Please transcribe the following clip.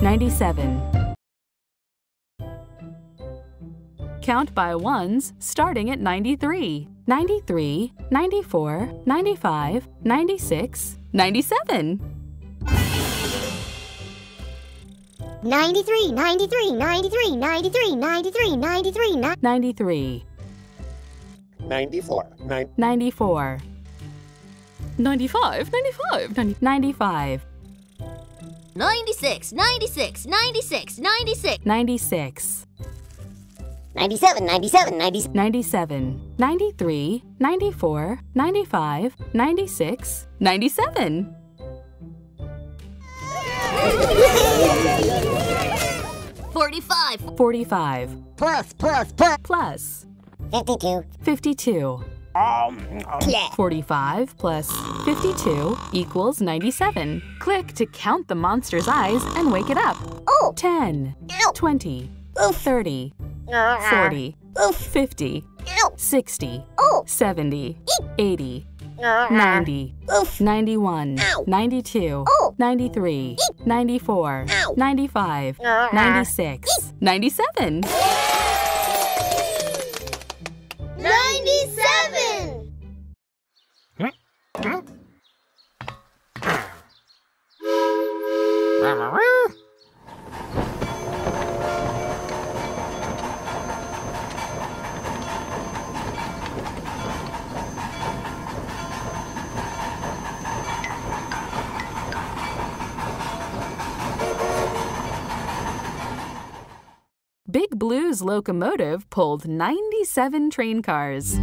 97. Count by ones starting at 93. 93, 94, 95, 96, 97. 93, 93, 93, 93, 93, 93, 93. 94, 94. 95, 95, 95. 96, 96, 96, 96. 96. 97, 97, 97. 97, 93, 94, 95, 96, 97. Forty-five. 45, Plus, plus, plus. plus 52. 52. 45 plus 52 equals 97. Click to count the monster's eyes and wake it up. Oh. 10, Ow. 20, Oof. 30, Ah. 40, Oof. 50, Ow. 60, Oh. 70, 80, Ah. 90, Oof. 91, Ow. 92, Oh. 93, 94, Ow. 95, Ah. 96, 97. 97! Blue's locomotive pulled 97 train cars.